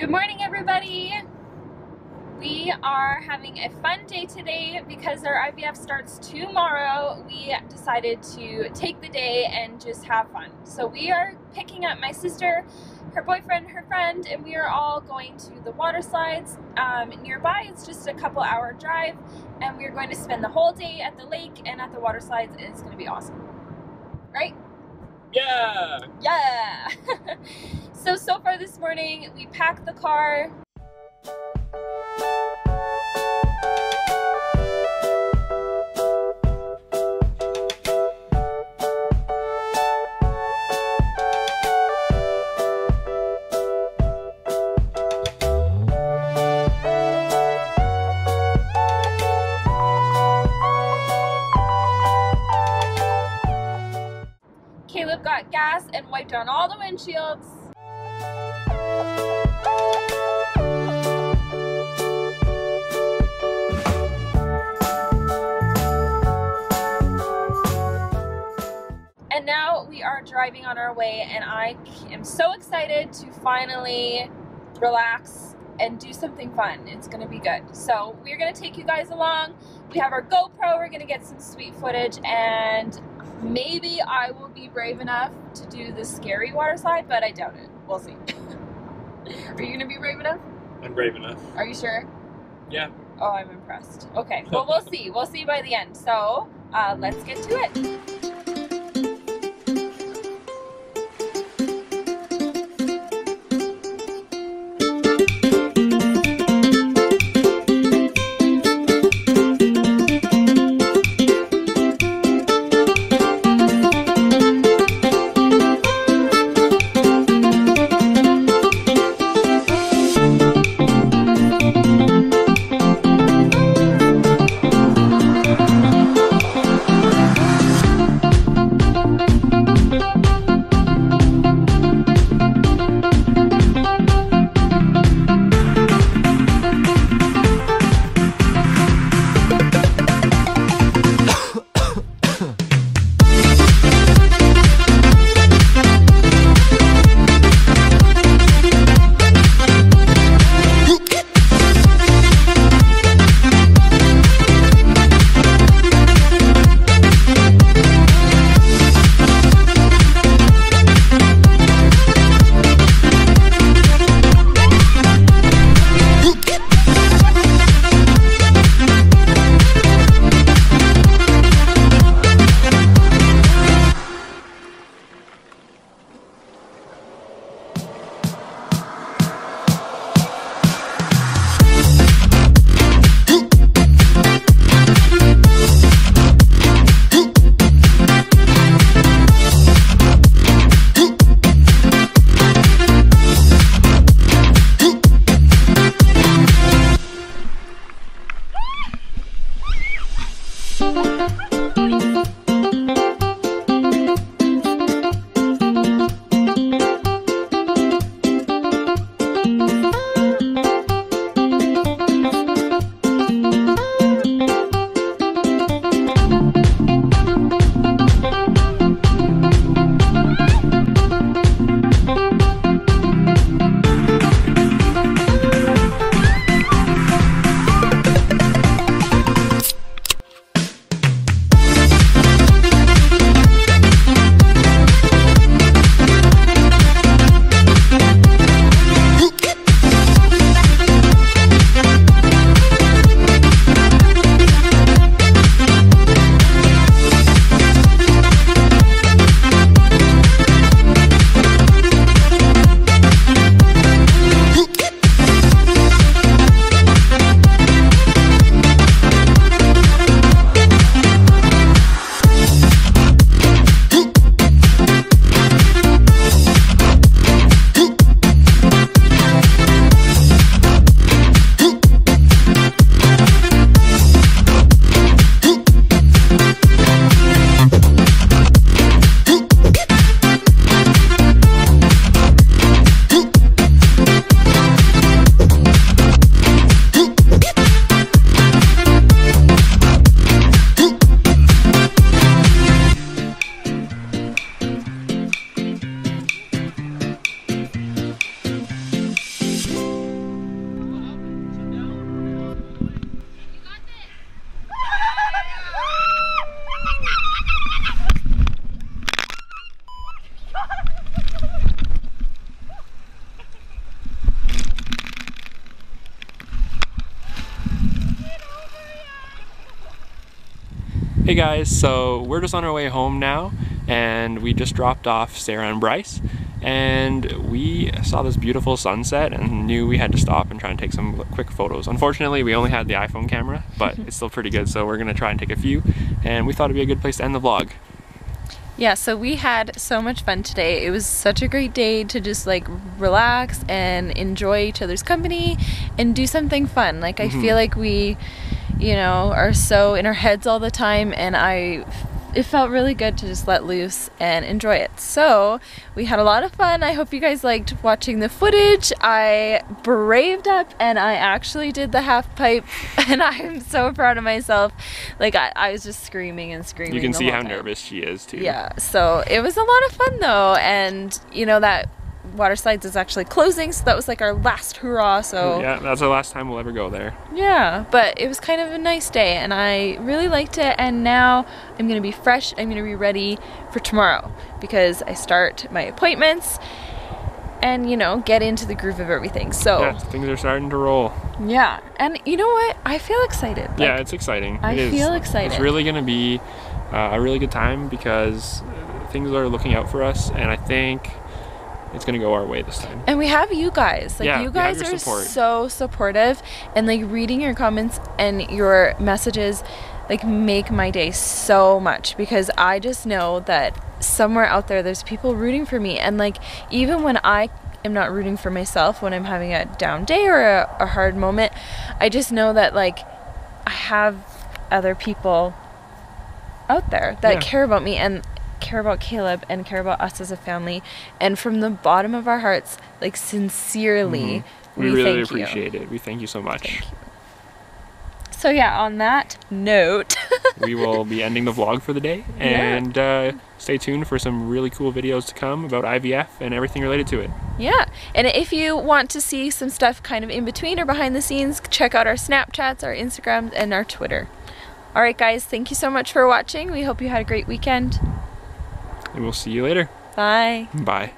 Good morning, everybody. We are having a fun day today because our IVF starts tomorrow. We decided to take the day and just have fun. So we are picking up my sister, her boyfriend, her friend, and we are all going to the water slides um, nearby. It's just a couple hour drive, and we're going to spend the whole day at the lake and at the water slides. It's going to be awesome, right? Yeah! Yeah! this morning, we packed the car. Caleb got gas and wiped on all the windshields. And now we are driving on our way, and I am so excited to finally relax and do something fun. It's gonna be good. So, we're gonna take you guys along. We have our GoPro, we're gonna get some sweet footage, and maybe I will be brave enough to do the scary water slide, but I doubt it. We'll see. Are you gonna be brave enough? I'm brave enough. Are you sure? Yeah. Oh, I'm impressed. Okay, well, we'll see. We'll see by the end. So, uh, let's get to it. Hey guys, so we're just on our way home now and we just dropped off Sarah and Bryce and we saw this beautiful sunset and knew we had to stop and try and take some quick photos. Unfortunately, we only had the iPhone camera, but it's still pretty good, so we're gonna try and take a few and we thought it'd be a good place to end the vlog. Yeah, so we had so much fun today. It was such a great day to just like relax and enjoy each other's company and do something fun. Like I Mhm. feel like we, you know, are so in our heads all the time and I it felt really good to just let loose and enjoy it. So, we had a lot of fun. I hope you guys liked watching the footage. I braved up and I actually did the half pipe and I'm so proud of myself. Like I, I was just screaming and screaming. You can see how time. nervous she is too. Yeah, so it was a lot of fun though, and you know that water slides is actually closing, so that was like our last hurrah. So Yeah, that's the last time we'll ever go there. yeah, but it was kind of a nice day, and I really liked it. And now I'm gonna be fresh. I'm gonna be ready for tomorrow because I start my appointments. And you know, get into the groove of everything. So Yeah, things are starting to roll. yeah, and you know what? I feel excited. yeah, it's exciting. I It feel excited. It's really gonna be uh, a really good time because things are looking out for us, and I think it's gonna go our way this time. And we have you guys. Like Yeah, you guys are support. so supportive and like reading your comments and your messages like make my day so much because I just know that somewhere out there there's people rooting for me and like even when I am not rooting for myself when I'm having a down day or a, a hard moment, I just know that like I have other people out there that Yeah. care about me and care about Caleb and care about us as a family. And from the bottom of our hearts, like sincerely, We, we, really thank you. appreciate it. We thank you so much. Thank you. So yeah, on that note, we will be ending the vlog for the day, Yeah. and uh, stay tuned for some really cool videos to come about IVF and everything related to it. yeah. And if you want to see some stuff kind of in between or behind the scenes, check out our Snapchats, our Instagrams, and our Twitter. All right, guys, thank you so much for watching. We hope you had a great weekend. And we'll see you later. Bye. Bye.